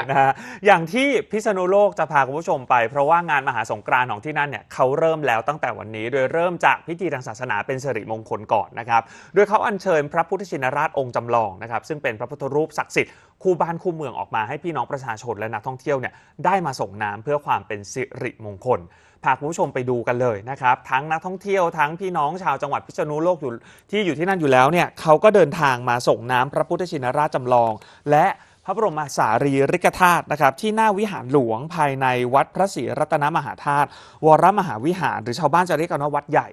นะฮะอย่างที่พิษณุโลกจะพาคุณผู้ชมไป เพราะว่างานมหาสงกรานต์ของที่นั่นเนี่ยเขาเริ่มแล้วตั้งแต่วันนี้ โดยเริ่มจากพิธีทางศาสนาเป็นสิริมงคลก่อนนะครับ โดยเขาอัญเชิญพระพุทธชินราชองค์จำลองนะครับ ซึ่งเป็นพระพุทธรูปศักดิ์สิทธิ์คู่บ้านคู่เมืองออกมาให้พี่น้องประชาชนและนักท่องเที่ยวเนี่ยได้มาส่งน้ำเพื่อความเป็นสิริมงคลพาคุณผู้ชมไปดูกันเลยนะครับทั้งนักท่องเที่ยวทั้งพี่น้องชาวจังหวัดพิษณุโลกอยู่ที่อยู่ที่นั่นอยู่แล้วเนี่ยเขาก็เดินทางมาส่งน้ำพระพุทธชินราชจำลอง และ พระบรมสารีริกธาตุนะครับที่หน้าวิหารหลวงภายในวัดพระศรีรัตนมหาธาตุวรมหาวิหาร หรือชาวบ้านจะเรียกกันว่าวัดใหญ่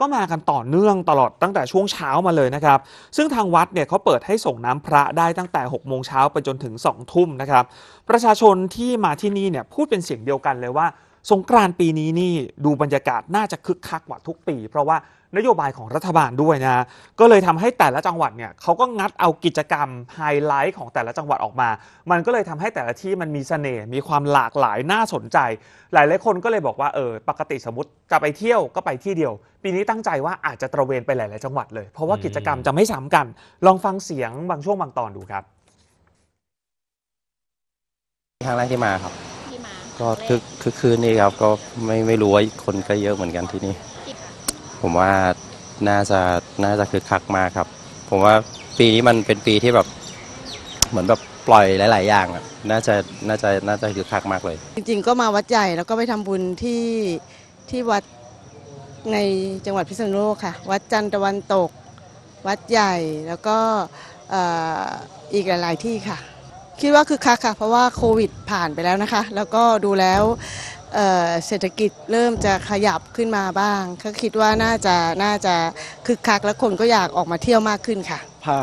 ก็มากันต่อเนื่องตลอดตั้งแต่ช่วงเช้ามาเลยนะครับ ซึ่งทางวัดเนี่ยเขาเปิดให้ส่งน้ำพระได้ตั้งแต่6โมงเช้าไปจนถึง2ทุ่มนะครับ ประชาชนที่มาที่นี่เนี่ยพูดเป็นเสียงเดียวกันเลยว่าสงกรานต์ปีนี้นี่ดูบรรยากาศน่าจะคึกคักกว่าทุกปี เพราะว่า นโยบายของรัฐบาลด้วยนะ ก็เลยทำให้แต่ละจังหวัดเนี่ยเขาก็งัดเอากิจกรรมไฮไลท์ของแต่ละจังหวัดออกมา มันก็เลยทำให้แต่ละที่มันมีเสน่ห์มีความหลากหลายน่าสนใจ หลายหลายๆคนก็เลยบอกว่าเออปกติสมมติจะไปเที่ยวก็ไปที่เดียว ปีนี้ตั้งใจว่าอาจจะตระเวนไปหลาย ๆ จังหวัดเลย เพราะว่ากิจกรรมจะไม่ซ้ำกัน ลองฟังเสียงบางช่วงบางตอนดูครับครั้งแรกที่มาครับที่มาก็แรคึกคึกคืนนี่ครับก็ไม่ไม่รู้ว่าคนก็เยอะเหมือนกันที่นี่ที่ค่ะ ผมว่าน่าจะน่าจะคึกคักมากครับ ผมว่าปีนี้มันเป็นปีที่แบบเหมือนแบบปล่อยหลาย ๆ อย่างอะน่าจะน่าจะน่าจะคึกคักมากเลย จริง ๆ ก็มาวัดใหญ่แล้วก็ไปทำบุญที่ที่วัดในจังหวัดพิษณุโลกค่ะ วัดจันทร์ตะวันตก วัดใหญ่แล้วก็อีกหลาย ๆ ที่ค่ะ คิดว่าคือคักค่ะ เพราะว่าโควิดผ่านไปแล้วนะคะ แล้วก็ดูแล้ว เศรษฐกิจเริ่มจะขยับขึ้นมาบ้างก็คิดว่าน่าจะน่าจะคึกคักและคนก็อยากออกมาเที่ยวมากขึ้นค่ะ พา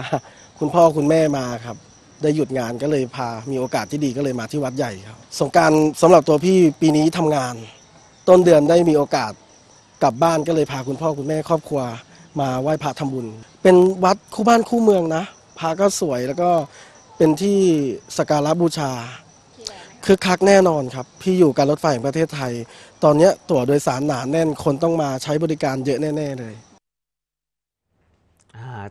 คุณพ่อคุณแม่มาครับ ได้หยุดงานก็เลยพามีโอกาสที่ดีก็เลยมาที่วัดใหญ่ครับ สงการสำหรับตัวพี่ปีนี้ทำงาน ต้นเดือนได้มีโอกาสกลับบ้านก็เลยพาคุณพ่อคุณแม่ครอบครัว มาไหว้พระทำบุญ เป็นวัดคู่บ้านคู่เมืองนะพระก็สวยแล้วก็เป็นที่สักการะบูชา คือคักแน่นอนครับพี่อยู่การรถไฟแห่งประเทศไทย ตอนเนี้ยตั๋วโดยสารหนาแน่นคนต้องมาใช้บริการเยอะแน่ ๆ เลย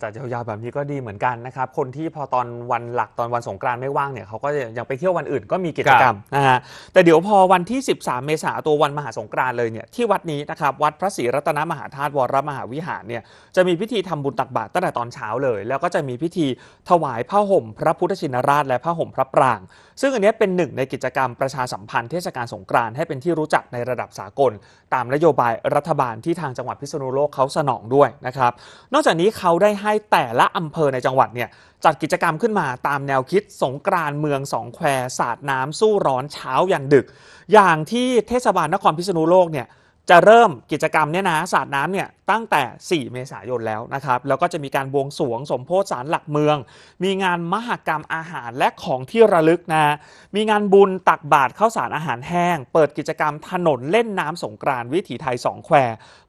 จัดยาวๆแบบนี้ก็ดีเหมือนกันนะครับ คนที่พอตอนวันหลักตอนวันสงกรานต์ไม่ว่างเนี่ยเขาก็ยังไปเที่ยววันอื่นก็มีกิจกรรมนะฮะแต่เดี๋ยวพอวันที่ 13 เมษายนตัววันมหาสงกรานต์เลยเนี่ยที่วัดนี้นะครับวัดพระศรีรัตนมหาธาตุวรมหาวิหารเนี่ยจะมีพิธีทำบุญตักบาตรตั้งแต่ตอนเช้าเลย แล้วก็จะมีพิธีถวายผ้าห่ม พระพุทธชินราช และผ้าห่มพระปราง ซึ่งอันเนี้ยเป็นหนึ่งในกิจกรรมประชาสัมพันธ์เทศกาลสงกรานต์ให้เป็นที่รู้จักในระดับสากล ตามนโยบายรัฐบาลที่ทางจังหวัดพิษณุโลกเขาสนองด้วยนะครับนอกจากนี้เขาได้ให้แต่ละอำเภอในจังหวัดเนี่ยจัดกิจกรรมขึ้นมาตามแนวคิดสงกรานเมืองสองแควสาดน้ำสู้ร้อนเช้ายันดึก อย่างที่เทศบาลนครพิษณุโลกเนี่ย จะเริ่มกิจกรรมเนี่ยนะสาดน้ำเนี่ยตั้งแต่ 4 เมษายนแล้วนะครับ แล้วก็จะมีการบวงสรวงสมโพธิสารหลักเมือง มีงานมหกรรมอาหารและของที่ระลึกนะ มีงานบุญตักบาตรข้าวสารอาหารแห้ง เปิดกิจกรรมถนนเล่นน้ำสงกรานต์วิถีไทยสองแคว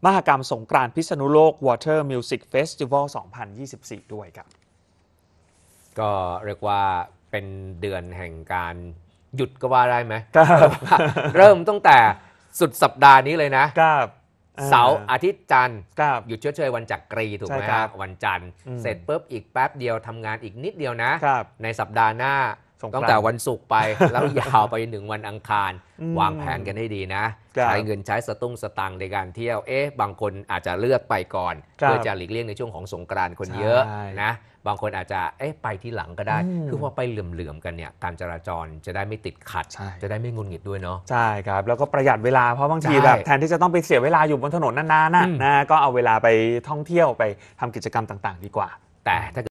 มหกรรมสงกรานต์พิษณุโลก Water Music Festival 2024 ด้วยครับ ก็เรียกว่าเป็นเดือนแห่งการหยุดก็ว่าได้ไหมครับเริ่มตั้งแต่ สุดสัปดาห์นี้เลยนะ ครับเสาร์อาทิตย์จันทร์ครับ หยุดเชื้อเชยวันจักรีถูกไหมใช่ครัฮะบวันจันทร์อืม เสร็จปุ๊บอีกแป๊บเดียวทำงานอีกนิดเดียวนะ ครับ ในสัปดาห์หน้าสงกรานต์ตั้งแต่วันศุกร์ไป แล้วยาวไปถึงวันอังคาร อืมวางแผนกันให้ดีนะ ครับ ใช้เงินใช้สตุ้งสตังค์ในการเที่ยวเอ๊ะบางคนอาจจะเลือกไปก่อน ครับเพื่อจะหลีกเลี่ยงในช่วงของสงกรานต์คนเยอะใช่ นะ บางคนอาจจะเอ๊ะไปที่หลังก็ได้อืมคือพอไปเหลื่อมๆกันเนี่ยการจราจรจะได้ไม่ติดขัดใช่จะได้ไม่งุนหงิดด้วยเนาะใช่ครับ แล้วก็ประหยัดเวลาเพราะบางทีใช่แบบแทนที่จะต้องไปเสียเวลาอยู่บนถนนนานๆนะอืมนะก็เอาเวลาไปท่องเที่ยวไปทำกิจกรรมต่าง ๆ ดีกว่า แต่ถ้า